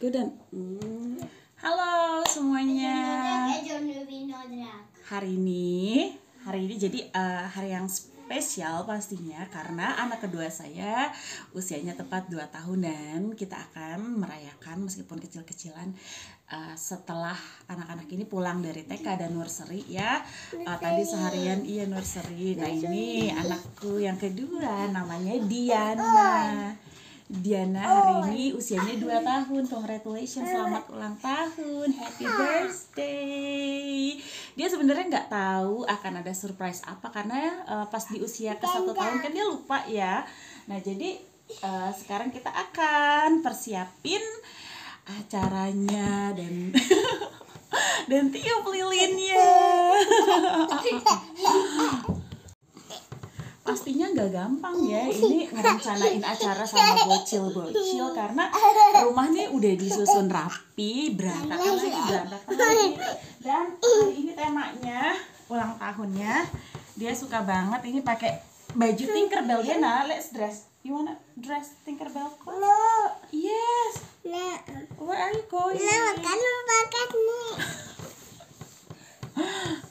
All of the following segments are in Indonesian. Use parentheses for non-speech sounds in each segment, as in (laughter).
Good dan hmm. Halo semuanya. Hari ini, hari ini jadi uh, hari yang spesial pastinya karena anak kedua saya usianya tepat 2 tahun dan kita akan merayakan meskipun kecil-kecilan uh, setelah anak-anak ini pulang dari TK dan nursery ya. Uh, tadi seharian iya nursery. Nah, ini anakku yang kedua namanya Diana. Diana hari ini usianya 2 tahun. Congratulations, selamat ulang tahun. Happy birthday. Dia sebenarnya nggak tahu akan ada surprise apa karena uh, pas di usia ke satu tahun kan dia lupa ya. Nah, jadi uh, sekarang kita akan persiapin acaranya dan (laughs) dan tiup lilinnya (laughs) (laughs) pastinya nggak gampang ya. Ini ngerencanain acara sama bocil-bocil karena (laughs) rumah nih udah disusun rapi berantakan lagi berantakan lagi. Dan hari ini temanya ulang tahunnya dia suka banget ini pakai baju Tinkerbell. Dia nah let's dress. You wanna dress Tinkerbell? Clothes? No. yes. No. where are you going? No, kan pakai nih. (laughs)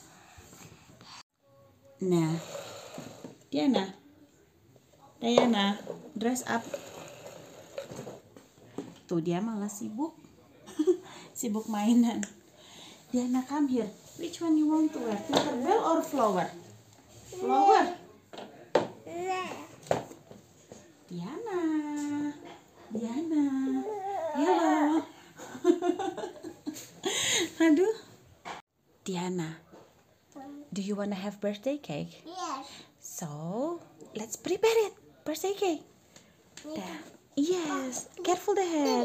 Nah, Diana, Diana, dress up. Tuh dia malah sibuk, (laughs) sibuk mainan. Diana, come here. Which one you want to wear? Tinkerbell or flower? Flower. Diana, Diana, hello. (laughs) Aduh. Diana, do you wanna have birthday cake? So let's prepare it. Dah. Yes. Careful the head.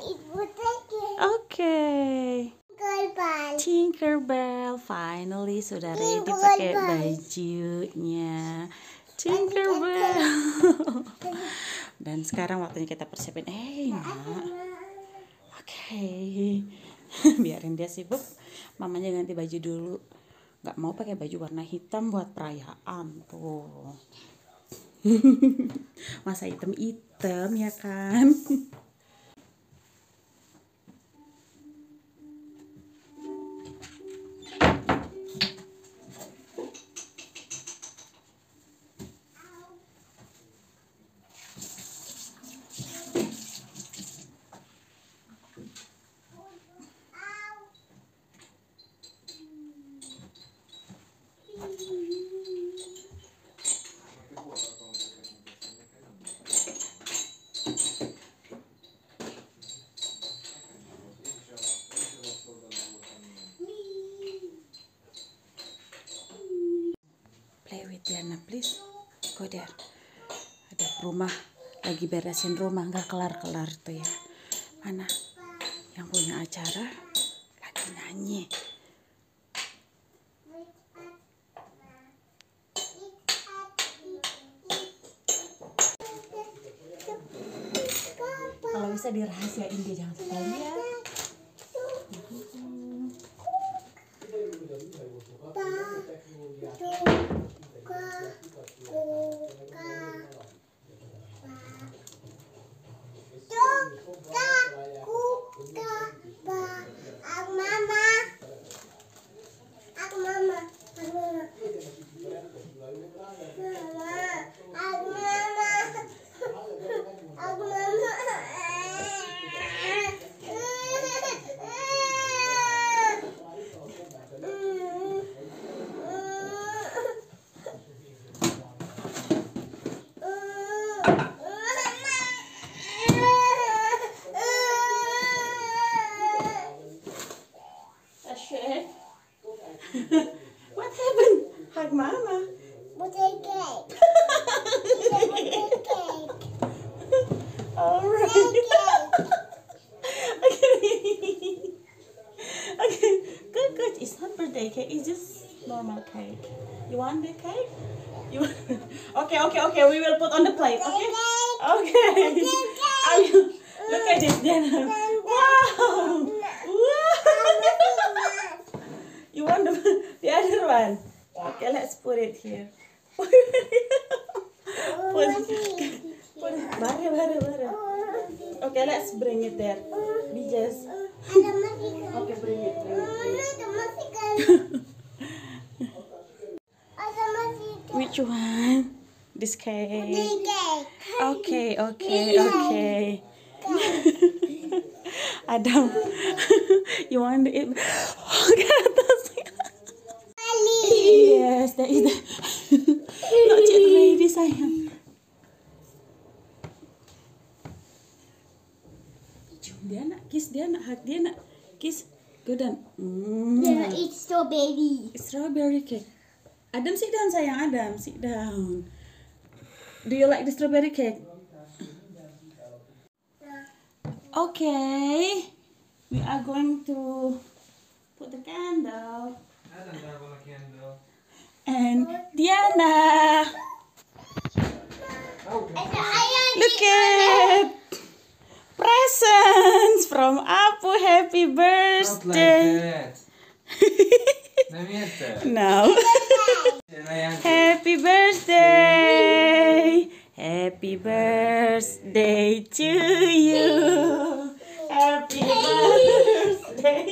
Okay. Goodbye. Tinkerbell finally sudah ready Tinkerbell. pakai bajunya. Tinkerbell. (laughs) Dan sekarang waktunya kita persiapin. Eh, nak. Oke. Biarin dia sibuk. Mamanya ganti baju dulu. Gak mau pakai baju warna hitam buat perayaan tuh. (laughs) Masa hitam-hitam ya kan? (laughs) There. Ada rumah lagi beresin rumah nggak kelar-kelar tuh ya. Mana yang punya acara lagi nyanyi. Kalau bisa dirahasiain dia jangan sampai lihat. Alright. okay. okay. Good, good. It's not birthday cake. It's just normal cake. You want the cake? You want... (laughs) Okay, okay, okay. We will put on the plate. Okay. Okay. (laughs) Look at this, Diana. Wow. Wow. (laughs) You want the, the other one? Okay, let's put it here. Oh, put, it. Bare, bare, bare. Okay, let's bring it there. We just. Okay, bring it. Bring it. (laughs) Which one? This cake. Okay, okay, okay. (laughs) Adam, (laughs) you want to eat? Oh. Yes, that is the. Not yet ready, sayang. Cium dia nak, kiss dia nak, hug dia nak, kiss. Go down. Mm. Dia eat strawberry. Strawberry cake. Adam, sit down sayang. Adam, sit down. Do you like the strawberry cake? Okay. We are going to put the candle. And Diana. From Apu. Happy not like birthday. that. (laughs) No. Happy birthday. Happy birthday to you. Happy birthday.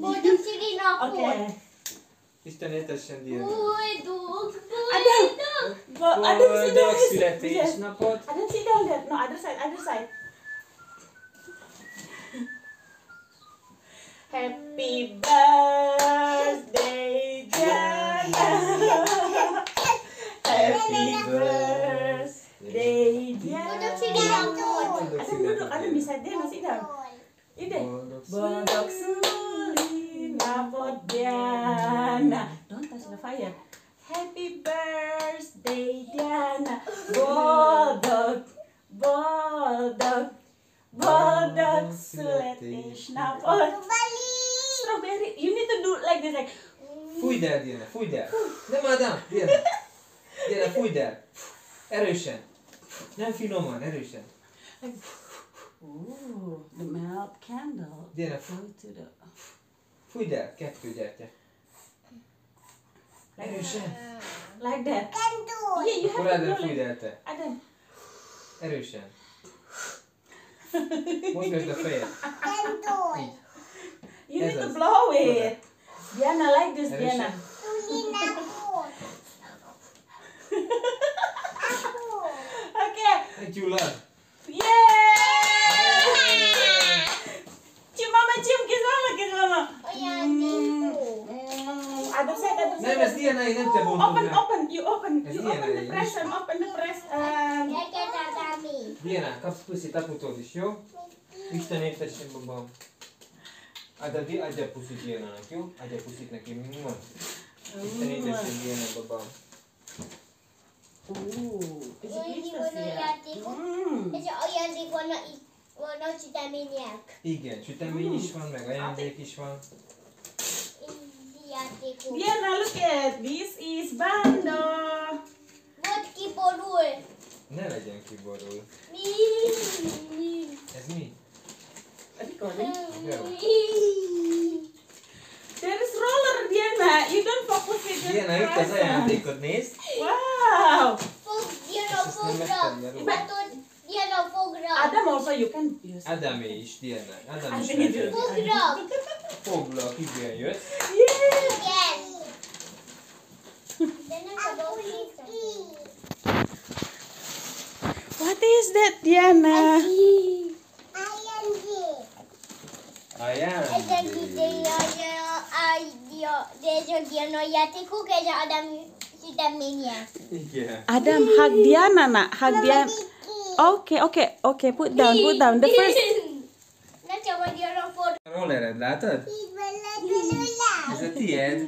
Bodoh sini nak Okay. Isten értessen Diana. Bodoh. Adam. Go, Adam sit down. Boldog Yes. születésnapot! Adam sit down there. No, other side, other side. Happy birthday, Diana. Happy birthday, Bodoh sini nak Diana. Adam duduk, Adam bisa dia masih down. Ide. Boldog Boldog suli napot Diana. Don't touch the fire. Happy birthday Diana. Boldog, boldog, boldog suletis napot. Strawberry. You need to do like this, like. Fújj el, Diana, fújj el! Nem Ádám, Diana! Diana, fújj el! Erősen! Nem finoman, erősen! Ooh, the melt candle. Diana, Go fú- to the. fújj el! Kettő gyertya! Erősen! Like that. Kandul. Yeah, you Akkor have to go fújj like. el te! Adam. Erősen! Mozgasd a fejed! Így! You Yes, need to blow it. Diana, like this. Diana. (laughs) Okay. Gyullad! Yay! Cium mama, cium, kiss mama, kiss mama. Oh ya, Other side, other Nem, side. ez Diana, Open, open, you open, you open the elég. present, open the present. Ya kata kami. Diana, kapsz puszit aputól is, jó? Isten értessen, babám! Adja, di- adja puszit Diana-nak, jó? Adja puszit neki, mua. Isten értessen Diana, babám! Ooh, is it Ini delicious, mana yeah? ya tipu. Mm. Kasi oh ya di kono i kono citaminiak. Igen, sütemény is van, meg ajándék is van. Ini ya tipu. Diana, look at this is bando. Buat kiporul. Ne legyen kiborul. Mi. Ez mi? Recording. Jó. There is roller, Diana. You don't focus with the Diana, itt az present. ajándékod, nézd! Wow. Fog, dia nak Ezt nem fogra. megtenni, Róla. Betul, dia nak fogra. Adam also you can use. Adamé is, Diana. Adam I is it. Fogra. Foglak, igen, jött. Yeah. Yes. Bawa What is that, Diana? Ayam je. Ada di Ajándék. dia dia ay dia dia dia no ya tiku kaya ada citaminiak. Igen. Adam, hug Diana, nak. Hug Diana. Okay, okay, okay. Put down, put down. The first. Nak coba dia nak fogra. A rollered, látod? Ez a tied?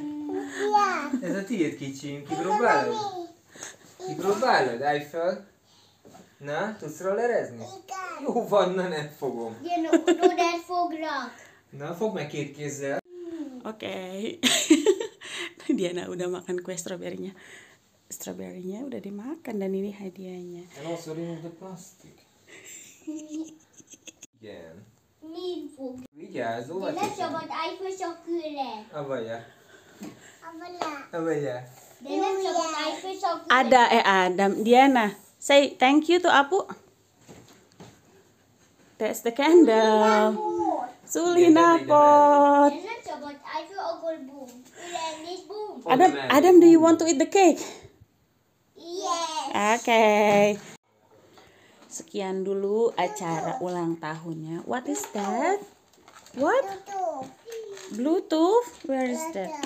Ez a tied kicsim. Kipróbálod? Kipróbálod? Állj fel. Na, tudsz rollerezni? Jó van, na nem fogom. Nak rodar fogra. Na, fogd meg két kézzel. Oke. (laughs) Diana udah makan kue stroberinya. Stroberinya udah dimakan dan ini hadiahnya. And also remove the plastic. Igen. Vigyázz, chocolate. Avaja. Avaja. For chocolate. Ada eh Adam, Diana. Say thank you to Apu. That's the candle. Sulina pot. Oh, Adam. Adam, do you want to eat the cake? Yes. Oke. Sekian dulu acara ulang tahunnya. What is that? What? Bluetooth? Where is that?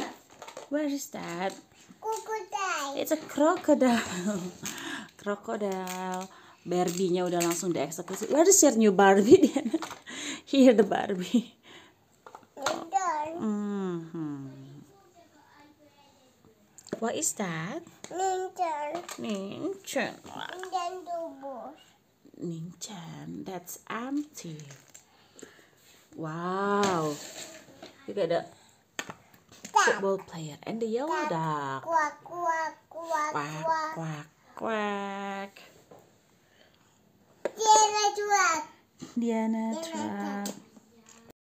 Where is that? Crocodile. It's a crocodile. (laughs) crocodile. Barbie-nya udah langsung dieksekusi. Where is your new Barbie, Diana? (laughs) Here the Barbie. Ninja. Mhm. What is that? Ninja. Ninchan. Nintendo boss. Ninchan. That's empty. Wow. You got the football player and the yellow duck. Quack, quack, quack, Quack, quack. Quack, quack. Tiara quack. Diana truck.